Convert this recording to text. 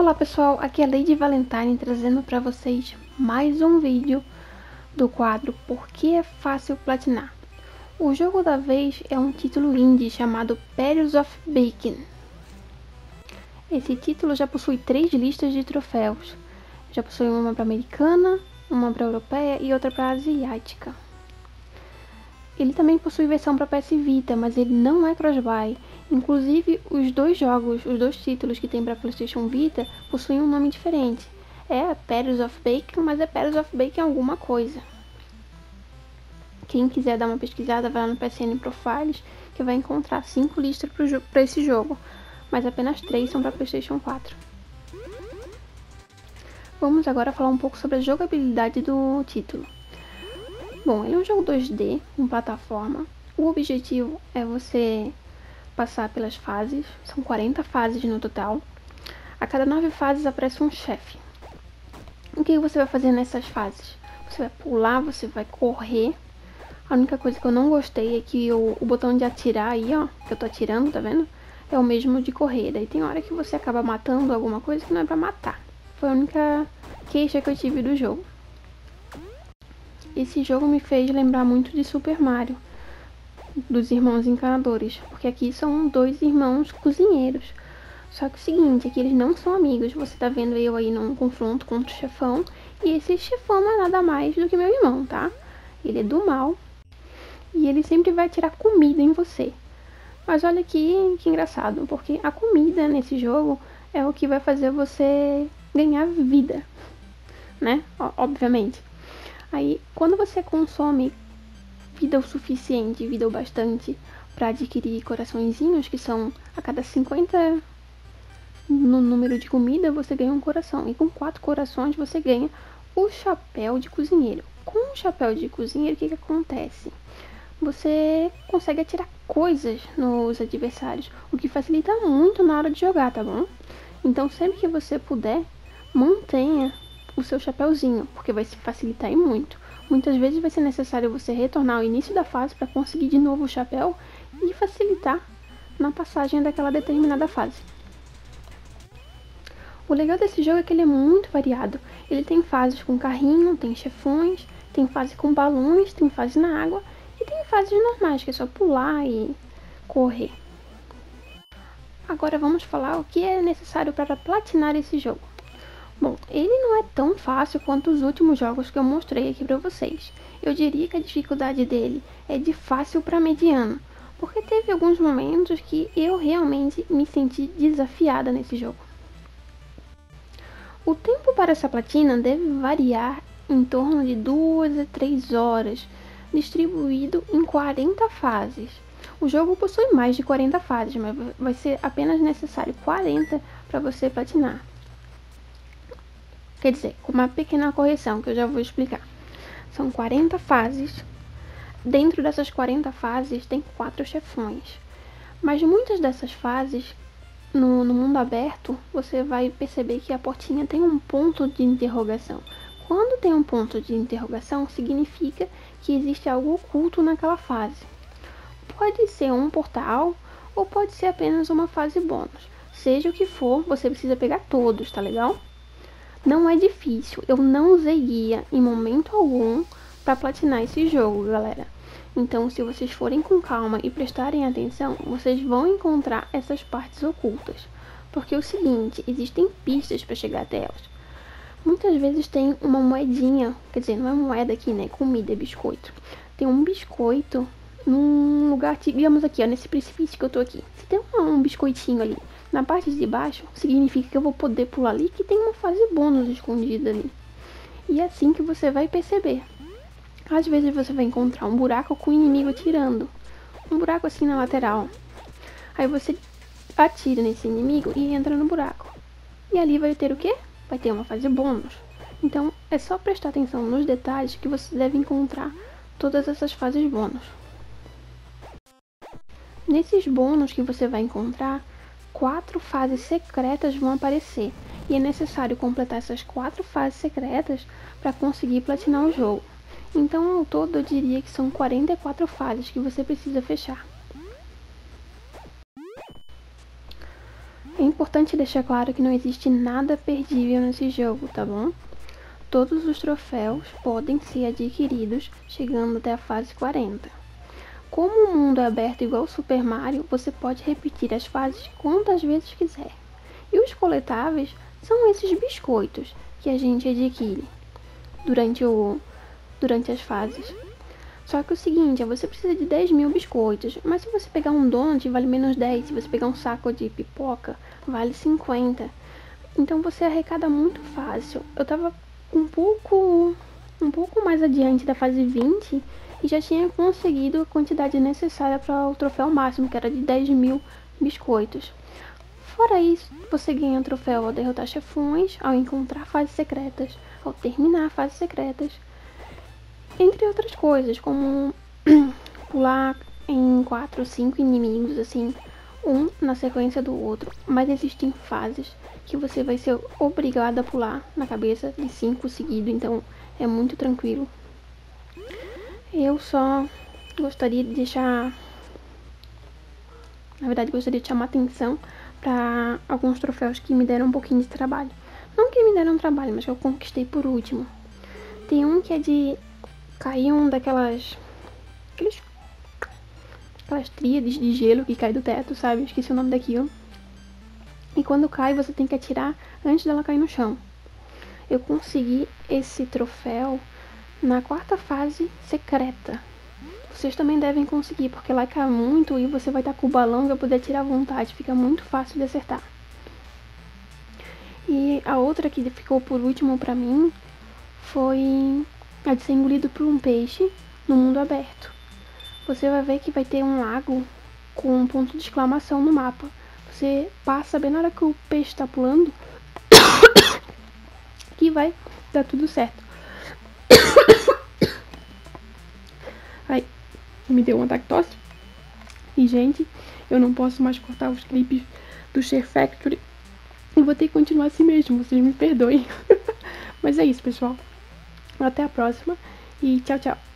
Olá pessoal, aqui é a Lady Valentine trazendo para vocês mais um vídeo do quadro Por que é fácil platinar. O jogo da vez é um título indie chamado Perils of Bacon. Esse título já possui três listas de troféus. Já possui uma para americana, uma para europeia e outra para asiática. Ele também possui versão para PS Vita, mas ele não é cross-buy Inclusive, os dois jogos, os dois títulos que tem para PlayStation Vita possuem um nome diferente. É Perils of Bacon, mas é Perils of Bacon alguma coisa. Quem quiser dar uma pesquisada, vai lá no PSN Profiles, que vai encontrar 5 listas para esse jogo, mas apenas 3 são para PlayStation 4. Vamos agora falar um pouco sobre a jogabilidade do título. Bom, ele é um jogo 2D, com plataforma. O objetivo é você passar pelas fases, são 40 fases no total. A cada nove fases aparece um chefe. O que você vai fazer nessas fases? Você vai pular, você vai correr. A única coisa que eu não gostei é que o, o botão de atirar aí, ó, que eu tô atirando, tá vendo? É o mesmo de correr. Daí tem hora que você acaba matando alguma coisa que não é pra matar. Foi a única queixa que eu tive do jogo. Esse jogo me fez lembrar muito de Super Mario dos irmãos encanadores, porque aqui são dois irmãos cozinheiros. Só que o seguinte, aqui eles não são amigos. Você tá vendo eu aí num confronto contra o chefão, e esse chefão não é nada mais do que meu irmão, tá? Ele é do mal e ele sempre vai tirar comida em você. Mas olha aqui que engraçado, porque a comida nesse jogo é o que vai fazer você ganhar vida, né? Obviamente. Aí, quando você consome vida o suficiente, vida o bastante para adquirir coraçõezinhos, que são a cada 50 no número de comida você ganha um coração. E com quatro corações você ganha o chapéu de cozinheiro. Com o chapéu de cozinheiro, o que, que acontece? Você consegue atirar coisas nos adversários, o que facilita muito na hora de jogar, tá bom? Então sempre que você puder, mantenha o seu chapéuzinho, porque vai se facilitar muito. Muitas vezes vai ser necessário você retornar ao início da fase para conseguir de novo o chapéu e facilitar na passagem daquela determinada fase. O legal desse jogo é que ele é muito variado. Ele tem fases com carrinho, tem chefões, tem fase com balões, tem fase na água e tem fases normais, que é só pular e correr. Agora vamos falar o que é necessário para platinar esse jogo. Bom, ele não é tão fácil quanto os últimos jogos que eu mostrei aqui para vocês. Eu diria que a dificuldade dele é de fácil para mediano, porque teve alguns momentos que eu realmente me senti desafiada nesse jogo. O tempo para essa platina deve variar em torno de 2 a 3 horas, distribuído em 40 fases. O jogo possui mais de 40 fases, mas vai ser apenas necessário 40 para você platinar. Quer dizer, com uma pequena correção que eu já vou explicar. São 40 fases. Dentro dessas 40 fases tem quatro chefões. Mas muitas dessas fases, no, no mundo aberto, você vai perceber que a portinha tem um ponto de interrogação. Quando tem um ponto de interrogação, significa que existe algo oculto naquela fase. Pode ser um portal ou pode ser apenas uma fase bônus. Seja o que for, você precisa pegar todos, tá legal? Não é difícil, eu não usei guia em momento algum para platinar esse jogo, galera. Então, se vocês forem com calma e prestarem atenção, vocês vão encontrar essas partes ocultas. Porque é o seguinte, existem pistas para chegar até elas. Muitas vezes tem uma moedinha, quer dizer, não é moeda aqui, né? Comida, é biscoito. Tem um biscoito num lugar, digamos aqui, ó, nesse precipício que eu tô aqui. Se tem um, um biscoitinho ali na parte de baixo, significa que eu vou poder pular ali, que tem uma fase bônus escondida ali. E é assim que você vai perceber. Às vezes você vai encontrar um buraco com o inimigo atirando. Um buraco assim na lateral. Aí você atira nesse inimigo e entra no buraco. E ali vai ter o quê? Vai ter uma fase bônus. Então é só prestar atenção nos detalhes que você deve encontrar todas essas fases bônus. Nesses bônus que você vai encontrar, quatro fases secretas vão aparecer e é necessário completar essas quatro fases secretas para conseguir platinar o jogo. Então, ao todo, eu diria que são 44 fases que você precisa fechar. importante deixar claro que não existe nada perdível nesse jogo, tá bom? Todos os troféus podem ser adquiridos chegando até a fase 40. Como o mundo é aberto igual Super Mario, você pode repetir as fases quantas vezes quiser. E os coletáveis são esses biscoitos que a gente adquire durante, o, durante as fases. Só que o seguinte, você precisa de 10 mil biscoitos, mas se você pegar um donut vale menos 10, se você pegar um saco de pipoca vale 50. Então você arrecada muito fácil. Eu tava um pouco um pouco mais adiante da fase 20 e já tinha conseguido a quantidade necessária para o troféu máximo, que era de 10 mil biscoitos. Fora isso, você ganha troféu ao derrotar chefões, ao encontrar fases secretas, ao terminar fases secretas, entre outras coisas, como pular em 4 ou 5 inimigos, assim, um na sequência do outro. Mas existem fases que você vai ser obrigado a pular na cabeça de 5 seguidos, então é muito tranquilo. Eu só gostaria de deixar. Na verdade, gostaria de chamar atenção para alguns troféus que me deram um pouquinho de trabalho. Não que me deram trabalho, mas que eu conquistei por último. Tem um que é de cair um daquelas. Aqueles, aquelas tríades de gelo que cai do teto, sabe? Esqueci o nome daquilo. E quando cai, você tem que atirar antes dela cair no chão. Eu consegui esse troféu na quarta fase secreta. Vocês também devem conseguir, porque lá cai muito e você vai estar com o balão e vai poder tirar à vontade. Fica muito fácil de acertar. E a outra que ficou por último pra mim foi a de ser engolido por um peixe no mundo aberto. Você vai ver que vai ter um lago com um ponto de exclamação no mapa. Você passa bem na hora que o peixe está pulando que vai dar tudo certo. Me deu um ataque tosse. E, gente, eu não posso mais cortar os clipes do Share Factory. Eu vou ter que continuar assim mesmo, vocês me perdoem. Mas é isso, pessoal. Até a próxima e tchau, tchau.